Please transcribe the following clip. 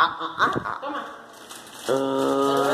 ah, ah, ah. Toma. Uh...